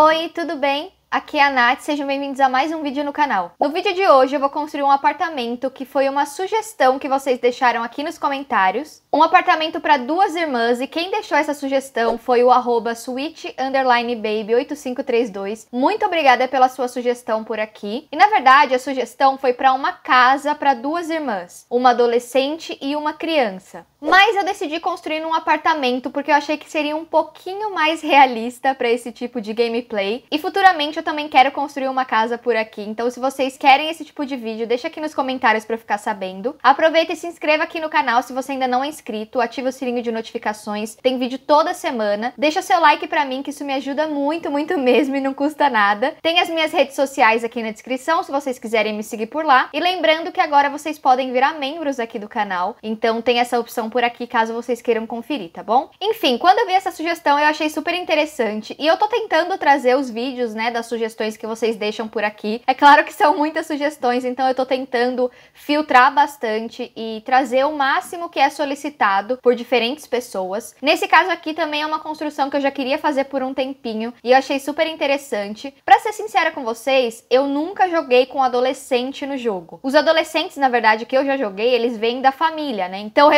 Oi, tudo bem? Aqui é a Nath, sejam bem-vindos a mais um vídeo no canal. No vídeo de hoje eu vou construir um apartamento que foi uma sugestão que vocês deixaram aqui nos comentários. Um apartamento para duas irmãs e quem deixou essa sugestão foi o arroba baby8532. Muito obrigada pela sua sugestão por aqui. E na verdade a sugestão foi para uma casa para duas irmãs, uma adolescente e uma criança. Mas eu decidi construir um apartamento porque eu achei que seria um pouquinho mais realista para esse tipo de gameplay. E futuramente eu também quero construir uma casa por aqui. Então se vocês querem esse tipo de vídeo, deixa aqui nos comentários para eu ficar sabendo. Aproveita e se inscreva aqui no canal se você ainda não é inscrito, ativa o sininho de notificações. Tem vídeo toda semana. Deixa seu like para mim que isso me ajuda muito, muito mesmo e não custa nada. Tem as minhas redes sociais aqui na descrição se vocês quiserem me seguir por lá. E lembrando que agora vocês podem virar membros aqui do canal. Então tem essa opção por aqui caso vocês queiram conferir, tá bom? Enfim, quando eu vi essa sugestão eu achei super interessante e eu tô tentando trazer os vídeos, né, das sugestões que vocês deixam por aqui. É claro que são muitas sugestões, então eu tô tentando filtrar bastante e trazer o máximo que é solicitado por diferentes pessoas. Nesse caso aqui também é uma construção que eu já queria fazer por um tempinho e eu achei super interessante. Para ser sincera com vocês, eu nunca joguei com adolescente no jogo. Os adolescentes, na verdade, que eu já joguei, eles vêm da família, né? Então,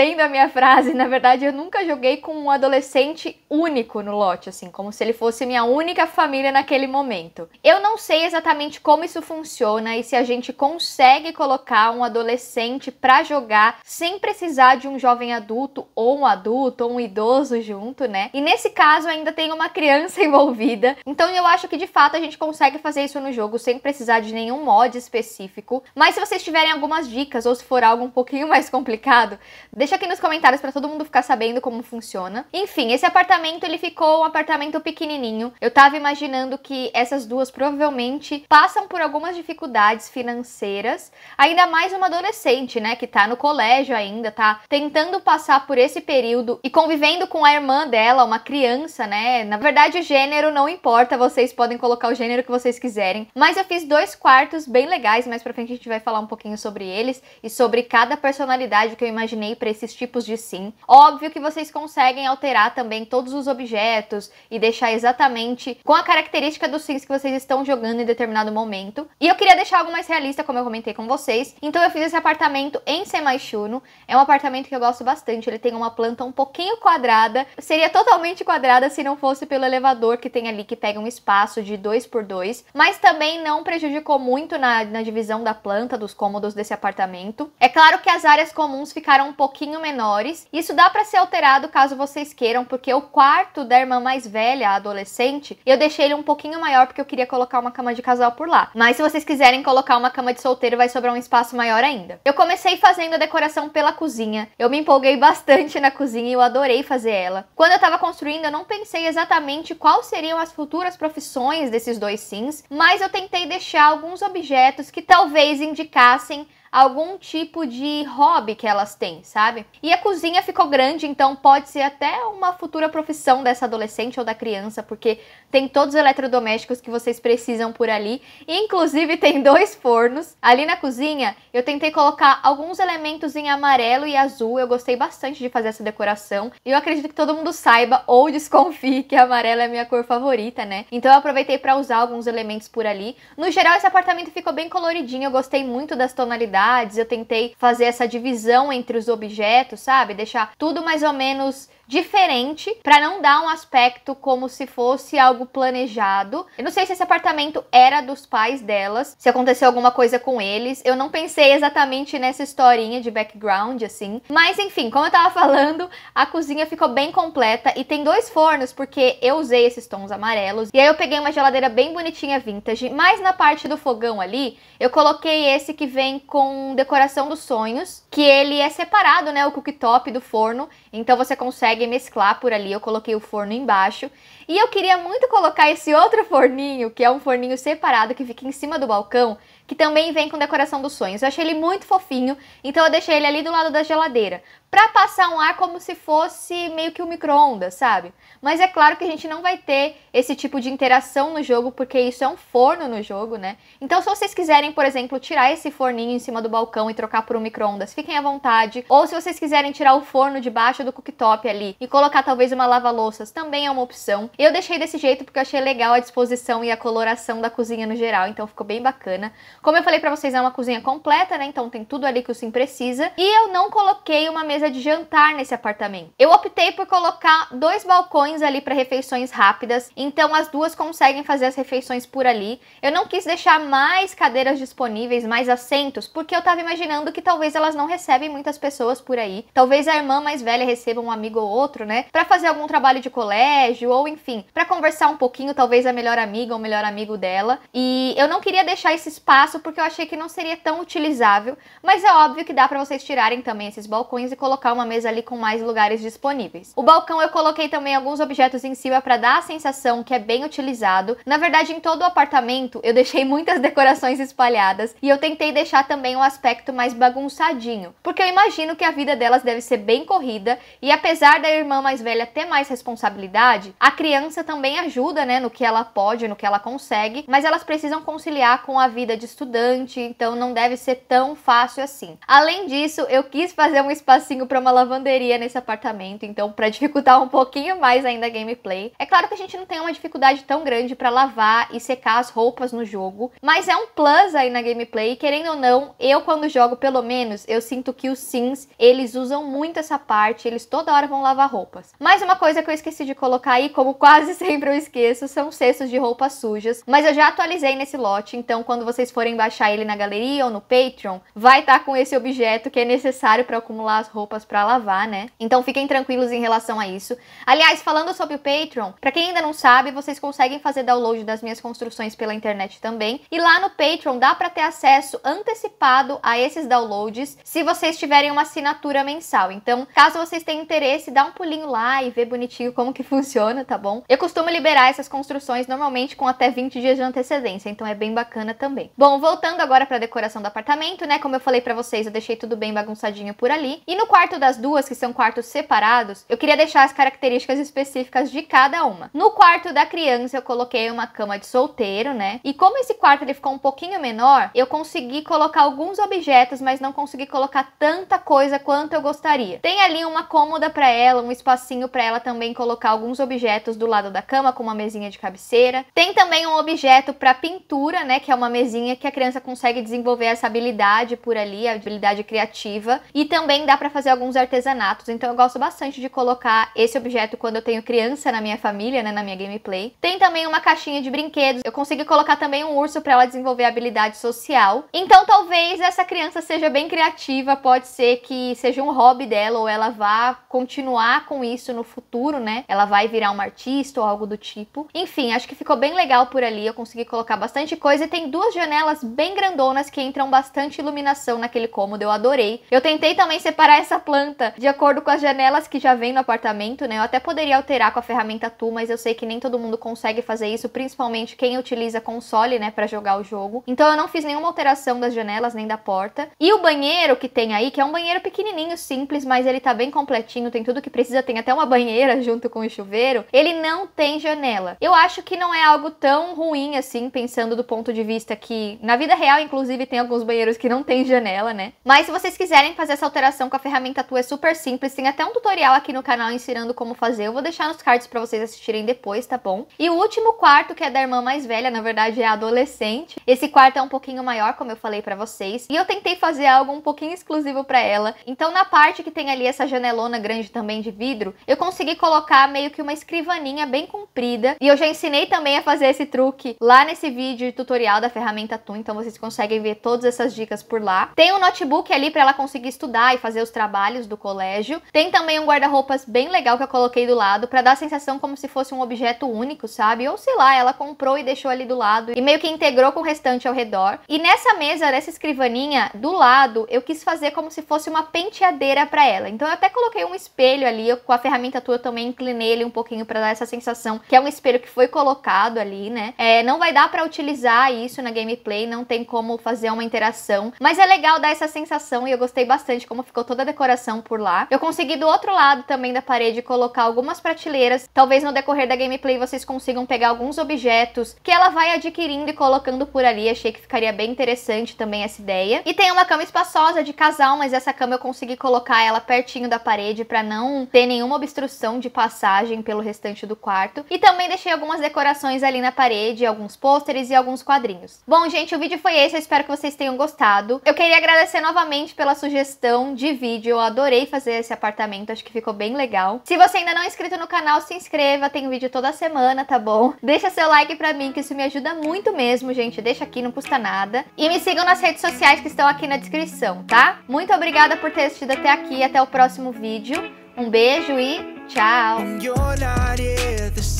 refazendo a minha frase, na verdade, eu nunca joguei com um adolescente único no lote, assim, como se ele fosse minha única família naquele momento. Eu não sei exatamente como isso funciona e se a gente consegue colocar um adolescente para jogar sem precisar de um jovem adulto ou um adulto ou um idoso junto, né? E nesse caso ainda tem uma criança envolvida. Então eu acho que de fato a gente consegue fazer isso no jogo sem precisar de nenhum mod específico. Mas se vocês tiverem algumas dicas ou se for algo um pouquinho mais complicado, deixa aqui nos comentários para todo mundo ficar sabendo como funciona. Enfim, esse apartamento ele ficou um apartamento pequenininho. Eu tava imaginando que essas duas provavelmente passam por algumas dificuldades financeiras, ainda mais uma adolescente, né, que tá no colégio ainda, tá tentando passar por esse período e convivendo com a irmã dela, uma criança, né? Na verdade, o gênero não importa, vocês podem colocar o gênero que vocês quiserem. Mas eu fiz dois quartos bem legais, mais pra frente a gente vai falar um pouquinho sobre eles e sobre cada personalidade que eu imaginei para esses tipos de sim. Óbvio que vocês conseguem alterar também todos os objetos e deixar exatamente com a característica dos sims que vocês estão jogando em determinado momento. E eu queria deixar algo mais realista, como eu comentei com vocês. Então eu fiz esse apartamento em Semaishuno. É um apartamento que eu gosto bastante. Ele tem uma planta um pouquinho quadrada. Seria totalmente quadrada se não fosse pelo elevador que tem ali, que pega um espaço de 2 por 2 Mas também não prejudicou muito na, na divisão da planta, dos cômodos desse apartamento. É claro que as áreas comuns ficaram um pouquinho menores menores. Isso dá para ser alterado caso vocês queiram, porque o quarto da irmã mais velha, a adolescente, eu deixei ele um pouquinho maior porque eu queria colocar uma cama de casal por lá. Mas se vocês quiserem colocar uma cama de solteiro, vai sobrar um espaço maior ainda. Eu comecei fazendo a decoração pela cozinha. Eu me empolguei bastante na cozinha e eu adorei fazer ela. Quando eu tava construindo, eu não pensei exatamente quais seriam as futuras profissões desses dois sims, mas eu tentei deixar alguns objetos que talvez indicassem algum tipo de hobby que elas têm, sabe? E a cozinha ficou grande, então pode ser até uma futura profissão dessa adolescente ou da criança, porque tem todos os eletrodomésticos que vocês precisam por ali. Inclusive tem dois fornos. Ali na cozinha, eu tentei colocar alguns elementos em amarelo e azul. Eu gostei bastante de fazer essa decoração. E eu acredito que todo mundo saiba ou desconfie que amarelo é a minha cor favorita, né? Então eu aproveitei para usar alguns elementos por ali. No geral, esse apartamento ficou bem coloridinho. Eu gostei muito das tonalidades eu tentei fazer essa divisão entre os objetos, sabe? Deixar tudo mais ou menos diferente para não dar um aspecto como se fosse algo planejado. Eu não sei se esse apartamento era dos pais delas, se aconteceu alguma coisa com eles. Eu não pensei exatamente nessa historinha de background assim, mas enfim, como eu tava falando, a cozinha ficou bem completa e tem dois fornos porque eu usei esses tons amarelos. E aí eu peguei uma geladeira bem bonitinha vintage, mas na parte do fogão ali, eu coloquei esse que vem com decoração dos sonhos, que ele é separado, né, o cooktop do forno, então você consegue consegue mesclar por ali. Eu coloquei o forno embaixo. E eu queria muito colocar esse outro forninho, que é um forninho separado que fica em cima do balcão, que também vem com decoração dos sonhos. Eu achei ele muito fofinho, então eu deixei ele ali do lado da geladeira. para passar um ar como se fosse meio que um micro-ondas, sabe? Mas é claro que a gente não vai ter esse tipo de interação no jogo, porque isso é um forno no jogo, né? Então, se vocês quiserem, por exemplo, tirar esse forninho em cima do balcão e trocar por um micro-ondas, fiquem à vontade. Ou se vocês quiserem tirar o forno de baixo do cooktop ali e colocar talvez uma lava-louças, também é uma opção. Eu deixei desse jeito porque eu achei legal a disposição e a coloração da cozinha no geral, então ficou bem bacana. Como eu falei para vocês, é uma cozinha completa, né? Então tem tudo ali que o Sim precisa. E eu não coloquei uma mesa de jantar nesse apartamento. Eu optei por colocar dois balcões ali para refeições rápidas, então as duas conseguem fazer as refeições por ali. Eu não quis deixar mais cadeiras disponíveis, mais assentos, porque eu tava imaginando que talvez elas não recebem muitas pessoas por aí. Talvez a irmã mais velha receba um amigo ou outro, né? Para fazer algum trabalho de colégio ou enfim, para conversar um pouquinho, talvez a melhor amiga ou melhor amigo dela. E eu não queria deixar esse espaço porque eu achei que não seria tão utilizável, mas é óbvio que dá para vocês tirarem também esses balcões e colocar uma mesa ali com mais lugares disponíveis. O balcão eu coloquei também alguns objetos em cima para dar a sensação que é bem utilizado. Na verdade, em todo o apartamento eu deixei muitas decorações espalhadas e eu tentei deixar também um aspecto mais bagunçadinho, porque eu imagino que a vida delas deve ser bem corrida e apesar da irmã mais velha ter mais responsabilidade, a criança também ajuda, né, no que ela pode, no que ela consegue, mas elas precisam conciliar com a vida de estudante, então não deve ser tão fácil assim. Além disso, eu quis fazer um espacinho para uma lavanderia nesse apartamento, então para dificultar um pouquinho mais ainda a gameplay. É claro que a gente não tem uma dificuldade tão grande para lavar e secar as roupas no jogo, mas é um plus aí na gameplay, querendo ou não, eu quando jogo pelo menos, eu sinto que os Sims, eles usam muito essa parte, eles toda hora vão lavar roupas. Mais uma coisa que eu esqueci de colocar aí, como quase sempre eu esqueço, são cestos de roupas sujas, mas eu já atualizei nesse lote, então quando vocês forem baixar ele na galeria ou no Patreon, vai estar tá com esse objeto que é necessário para acumular as roupas para lavar, né? Então fiquem tranquilos em relação a isso. Aliás, falando sobre o Patreon, para quem ainda não sabe, vocês conseguem fazer download das minhas construções pela internet também, e lá no Patreon dá para ter acesso antecipado a esses downloads se vocês tiverem uma assinatura mensal. Então, caso vocês tenham interesse, dá um pulinho lá e vê bonitinho como que funciona, tá bom? Eu costumo liberar essas construções normalmente com até 20 dias de antecedência, então é bem bacana também. Bom, voltando agora para a decoração do apartamento, né? Como eu falei para vocês, eu deixei tudo bem bagunçadinho por ali. E no quarto das duas, que são quartos separados, eu queria deixar as características específicas de cada uma. No quarto da criança, eu coloquei uma cama de solteiro, né? E como esse quarto ele ficou um pouquinho menor, eu consegui colocar alguns objetos, mas não consegui colocar tanta coisa quanto eu gostaria. Tem ali uma cômoda para ela, um espacinho para ela também colocar alguns objetos do lado da cama, com uma mesinha de cabeceira. Tem também um objeto para pintura, né, que é uma mesinha que a criança consegue desenvolver essa habilidade por ali, a habilidade criativa, e também dá para fazer alguns artesanatos. Então eu gosto bastante de colocar esse objeto quando eu tenho criança na minha família, né, na minha gameplay. Tem também uma caixinha de brinquedos. Eu consegui colocar também um urso para ela desenvolver habilidade social. Então talvez essa criança seja bem criativa, pode ser que seja um hobby dela ou ela vá continuar com isso no futuro, né? Ela vai virar uma artista ou algo do tipo. Enfim, acho que ficou bem legal por ali. Eu consegui colocar bastante coisa e tem duas janelas bem grandonas que entram bastante iluminação naquele cômodo. Eu adorei. Eu tentei também separar essa planta de acordo com as janelas que já vem no apartamento, né? Eu até poderia alterar com a ferramenta Tu, mas eu sei que nem todo mundo consegue fazer isso, principalmente quem utiliza console, né, para jogar o jogo. Então eu não fiz nenhuma alteração das janelas nem da porta. E o banheiro que tem aí, que é um banheiro pequenininho, simples, mas ele tá bem completinho, tem tudo que precisa, tem até uma banheira junto com o chuveiro. Ele não tem janela. Eu acho que não é algo tão ruim assim, pensando do ponto de vista que na vida real, inclusive, tem alguns banheiros que não tem janela, né? Mas se vocês quiserem fazer essa alteração com a ferramenta Tu, é super simples. Tem até um tutorial aqui no canal ensinando como fazer. Eu vou deixar nos cards para vocês assistirem depois, tá bom? E o último quarto, que é da irmã mais velha, na verdade é adolescente. Esse quarto é um pouquinho maior, como eu falei para vocês. E eu tentei fazer algo um pouquinho exclusivo para ela. Então, na parte que tem ali essa janelona grande também de vidro, eu consegui colocar meio que uma escrivaninha bem comprida. E eu já ensinei também a fazer esse truque lá nesse vídeo de tutorial da ferramenta Tu, então vocês conseguem ver todas essas dicas por lá. Tem um notebook ali para ela conseguir estudar e fazer os trabalhos do colégio. Tem também um guarda-roupas bem legal que eu coloquei do lado para dar a sensação como se fosse um objeto único, sabe? Ou sei lá, ela comprou e deixou ali do lado e meio que integrou com o restante ao redor. E nessa mesa, nessa escrivaninha do lado, eu quis fazer como se fosse uma penteadeira para ela. Então eu até coloquei um espelho ali, eu, com a ferramenta tua eu também inclinei ele um pouquinho para dar essa sensação que é um espelho que foi colocado ali, né? É, não vai dar para utilizar isso na gameplay, não tem como fazer uma interação, mas é legal dar essa sensação e eu gostei bastante como ficou toda a decoração por lá. Eu consegui do outro lado também da parede colocar algumas prateleiras. Talvez no decorrer da gameplay vocês consigam pegar alguns objetos que ela vai adquirindo e colocando por ali. Achei que ficaria bem interessante também essa ideia. E tem uma cama espaçosa de casal, mas essa cama eu consegui colocar ela pertinho da parede para não ter nenhuma obstrução de passagem pelo restante do quarto. E também deixei algumas decorações ali na parede, alguns pôsteres e alguns quadrinhos. Bom, gente, o vídeo foi esse. Eu espero que vocês tenham gostado. Eu queria agradecer novamente pela sugestão de vídeo. Eu adorei fazer esse apartamento, acho que ficou bem legal. Se você ainda não é inscrito no canal, se inscreva. Tem vídeo toda semana, tá bom? Deixa seu like pra mim, que isso me ajuda muito mesmo, gente. Deixa aqui, não custa nada. E me sigam nas redes sociais que estão aqui na descrição, tá? Muito obrigada por ter assistido até aqui. Até o próximo vídeo. Um beijo e tchau!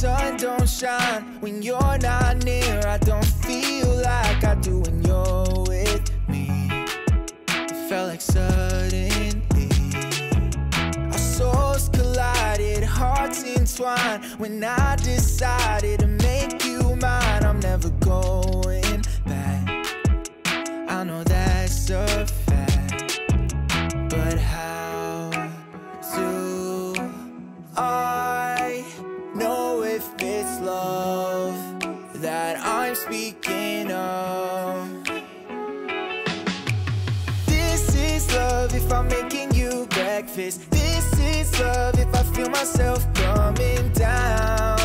sun don't shine when you're not near. I don't feel like I do when you're with me. It felt like suddenly our souls collided, hearts entwined. When I decided to make you mine, I'm never going back. I know that's a I'm speaking of if I'm making you breakfast. This is love if I feel myself coming down